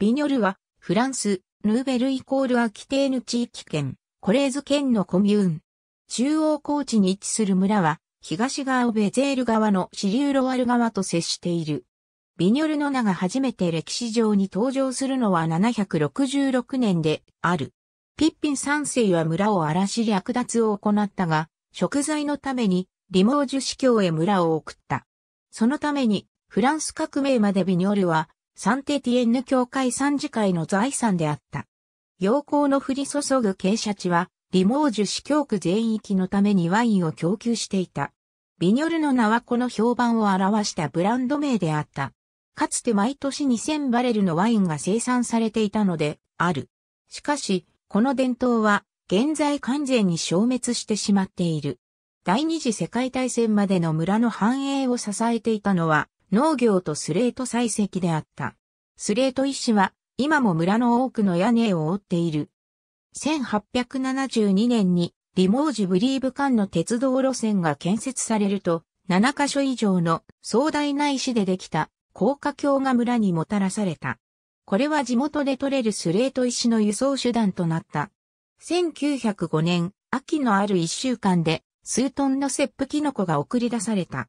ビニョルは、フランス、ヌーベルイコールアキテーヌ地域圏、コレーズ県のコミューン。中央高地に位置する村は、東側をベゼール川のシリューロワル川と接している。ビニョルの名が初めて歴史上に登場するのは766年である。ピッピン三世は村を荒らし略奪を行ったが、食材のためにリモージュ司教へ村を送った。そのためにフランス革命までビニョルはサンテティエンヌ教会参事会の財産であった。陽光の降り注ぐ傾斜地は、リモージュ市教区全域のためにワインを供給していた。ビニョルの名はこの評判を表したブランド名であった。かつて毎年2000バレルのワインが生産されていたので、ある。しかし、この伝統は、現在完全に消滅してしまっている。第二次世界大戦までの村の繁栄を支えていたのは、農業とスレート採石であった。スレート石は今も村の多くの屋根を覆っている。1872年にリモージブリーブ間の鉄道路線が建設されると、7カ所以上の壮大な石でできた高架橋が村にもたらされた。これは地元で取れるスレート石の輸送手段となった。1905年、秋のある一週間で数トンの切符キノコが送り出された。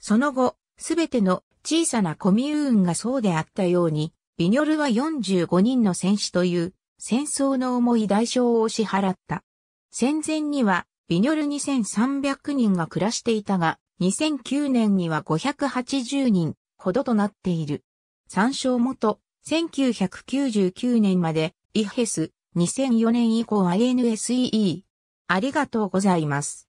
その後、すべての小さなコミューンがそうであったように、ビニョルは45人の戦士という戦争の重い代償を支払った。戦前にはビニョル2300人が暮らしていたが、2009年には580人ほどとなっている。参照元、1999年まで、イヘス、2004年以降 INSEE。ありがとうございます。